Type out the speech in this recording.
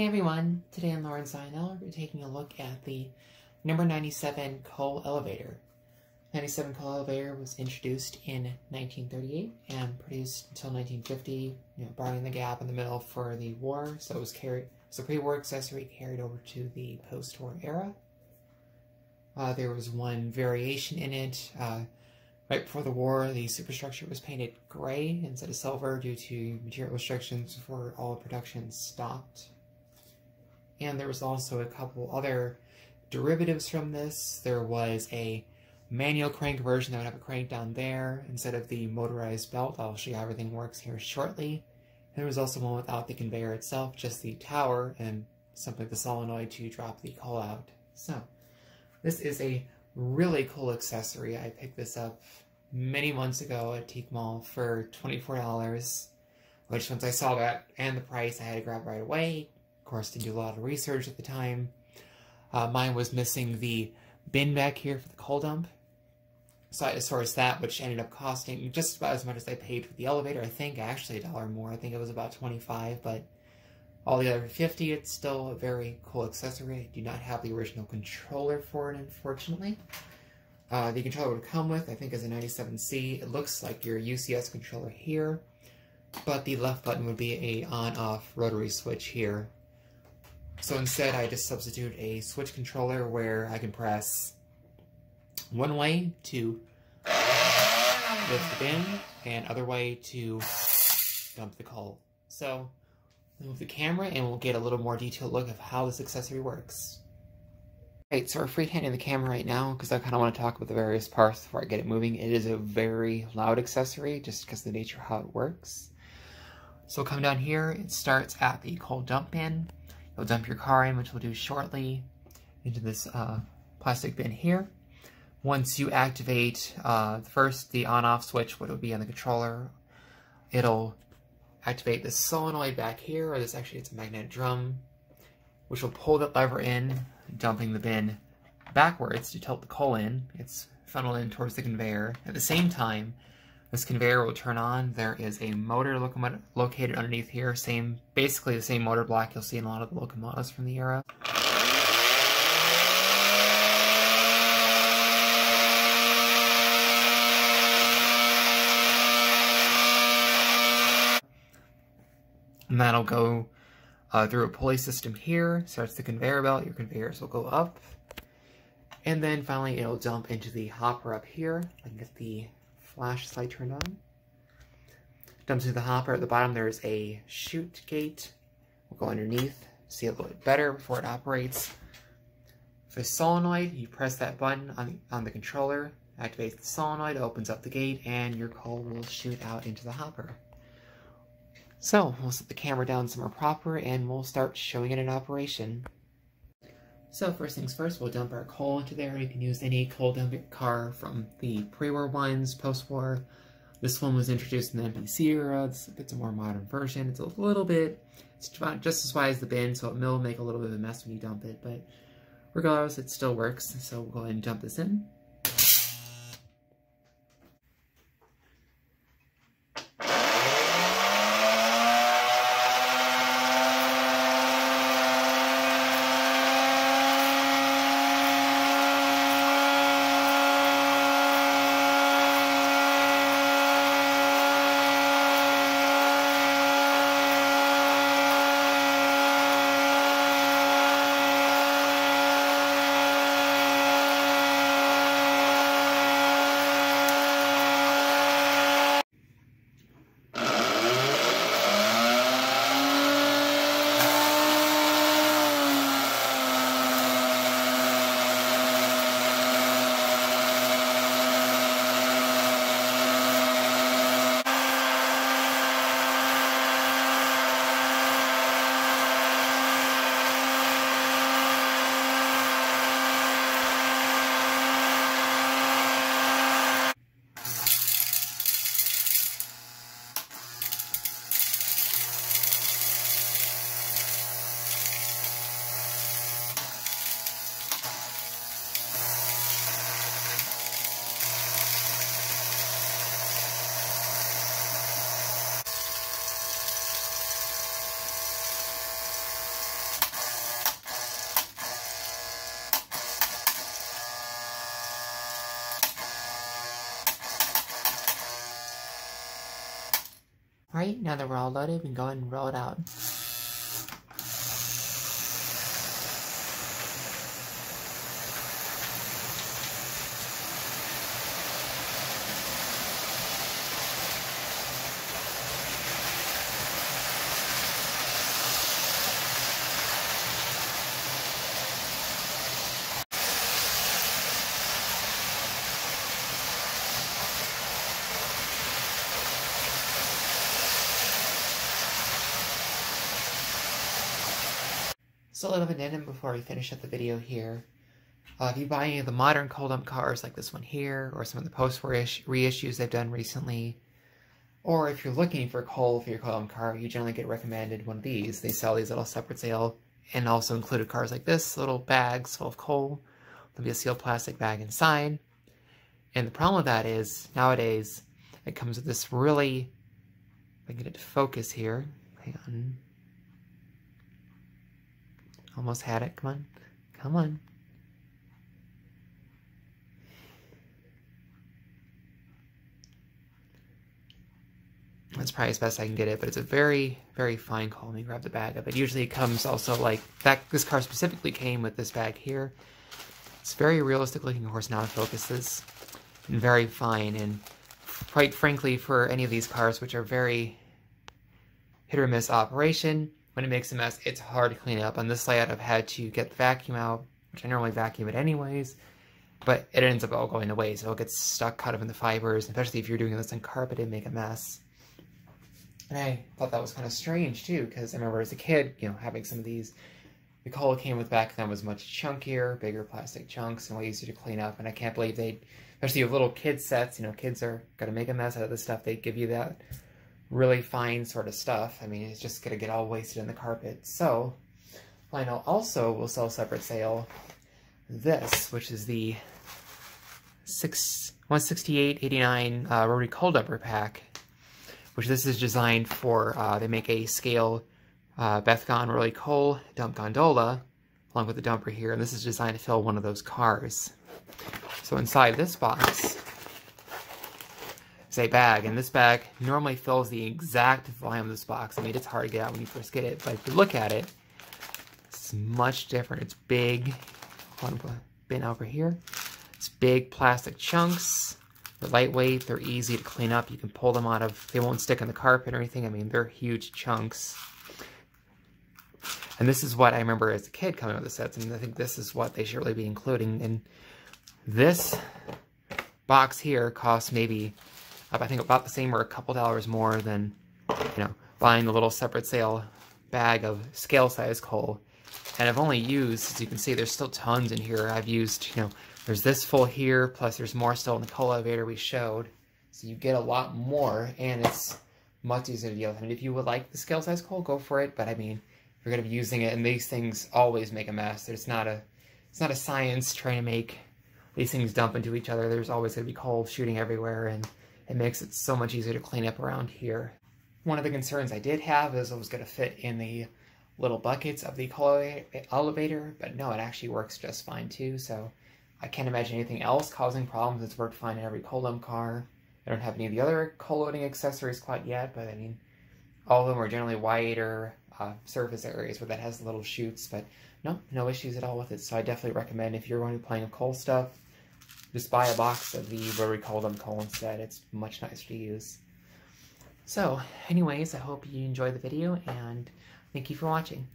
Hey everyone, today I'm Lauren's Lionel. We're taking a look at the number 97 coal elevator. 97 coal elevator was introduced in 1938 and produced until 1950, you know, barring the gap in the middle for the war, so it was carried, so pre-war accessory carried over to the post-war era. Uh, there was one variation in it. Uh, right before the war, the superstructure was painted gray instead of silver due to material restrictions before all production stopped. And there was also a couple other derivatives from this. There was a manual crank version that would have a crank down there instead of the motorized belt. I'll show you how everything works here shortly. There was also one without the conveyor itself, just the tower and something like the solenoid to drop the coal out. So, this is a really cool accessory. I picked this up many months ago at Teak Mall for $24, which once I saw that and the price, I had to grab right away course, didn't do a lot of research at the time. Uh, mine was missing the bin back here for the coal dump. So I had to source that, which ended up costing just about as much as I paid for the elevator. I think actually a dollar more. I think it was about 25 but all the other 50 it's still a very cool accessory. I do not have the original controller for it, unfortunately. Uh, the controller would come with, I think, is a 97C. It looks like your UCS controller here, but the left button would be a on-off rotary switch here. So instead, I just substitute a switch controller where I can press one way to lift the bin, and other way to dump the coal. So, move the camera and we'll get a little more detailed look of how this accessory works. Right, so we're freehanding the camera right now because I kind of want to talk about the various parts before I get it moving. It is a very loud accessory just because of the nature of how it works. So come down here, it starts at the coal dump bin. You'll dump your car in, which we'll do shortly, into this uh, plastic bin here. Once you activate uh, first the on-off switch, what will be on the controller, it'll activate the solenoid back here, or this actually it's a magnetic drum, which will pull that lever in, dumping the bin backwards to tilt the coal in. It's funneled in towards the conveyor. At the same time, this conveyor will turn on. There is a motor located underneath here. Same, basically the same motor block you'll see in a lot of the locomotives from the era. And that'll go uh, through a pulley system here, starts the conveyor belt, your conveyors will go up. And then finally it'll dump into the hopper up here. I can get the flash light turned on. Dumps into the hopper. At the bottom there's a chute gate. We'll go underneath, see a little bit better before it operates. For solenoid, you press that button on, on the controller, activates the solenoid, opens up the gate, and your coal will shoot out into the hopper. So, we'll set the camera down somewhere proper, and we'll start showing it in operation. So first things first, we'll dump our coal into there. You can use any coal dumping car from the pre-war ones, post-war. This one was introduced in the MPC era. It's a bit more modern version. It's a little bit, it's just as wide as the bin, so it will make a little bit of a mess when you dump it. But regardless, it still works. So we'll go ahead and dump this in. Alright, now that we're all loaded, we can go ahead and roll it out. So a little bit addendum before we finish up the video here. Uh, if you buy any of the modern coal dump cars like this one here, or some of the post-war reissues they've done recently, or if you're looking for coal for your coal dump car, you generally get recommended one of these. They sell these little separate sale and also included cars like this, little bags full of coal. There'll be a sealed plastic bag inside. And the problem with that is, nowadays, it comes with this really, if I get it to focus here, hang on, Almost had it. Come on. Come on. That's probably as best I can get it, but it's a very, very fine call. Let me grab the bag of it. Usually comes also like, that. this car specifically came with this bag here. It's very realistic looking, of course, now focuses. And very fine, and quite frankly, for any of these cars, which are very hit or miss operation, when it makes a mess, it's hard to clean up. On this layout, I've had to get the vacuum out, which I normally vacuum it anyways, but it ends up all going away, so it gets stuck kind of in the fibers, especially if you're doing this on carpet, it make a mess. And I thought that was kind of strange, too, because I remember as a kid, you know, having some of these. The cola came with back then was much chunkier, bigger plastic chunks, and way easier to clean up, and I can't believe they, especially with little kid sets, you know, kids are going to make a mess out of this stuff, they give you that really fine sort of stuff. I mean, it's just going to get all wasted in the carpet. So, Lionel also will sell separate sale this, which is the 6 168.89 uh, rotary coal dumper pack, which this is designed for, uh, they make a scale uh, Bethgon Rotary Coal dump gondola, along with the dumper here, and this is designed to fill one of those cars. So inside this box, say bag, and this bag normally fills the exact volume of this box. I mean, it's hard to get out when you first get it, but if you look at it, it's much different. It's big. One bin over here. It's big plastic chunks. They're lightweight. They're easy to clean up. You can pull them out of. They won't stick in the carpet or anything. I mean, they're huge chunks. And this is what I remember as a kid coming with the sets, and I think this is what they should really be including. And this box here costs maybe I think about the same or a couple dollars more than, you know, buying the little separate sale bag of scale size coal. And I've only used, as you can see, there's still tons in here. I've used, you know, there's this full here, plus there's more still in the coal elevator we showed. So you get a lot more, and it's much easier to deal with. Mean, if you would like the scale size coal, go for it. But I mean, if you're going to be using it, and these things always make a mess. There's not a, it's not a science trying to make these things dump into each other. There's always going to be coal shooting everywhere, and it makes it so much easier to clean up around here. One of the concerns I did have is it was going to fit in the little buckets of the elevator, but no, it actually works just fine too, so I can't imagine anything else causing problems. It's worked fine in every Colum car. I don't have any of the other coal-loading accessories quite yet, but I mean, all of them are generally wider uh, surface areas where that has little chutes, but no, no issues at all with it. So I definitely recommend if you're going to be playing with coal stuff, just buy a box of the rotary coal dump coal instead. It's much nicer to use. So, anyways, I hope you enjoyed the video, and thank you for watching.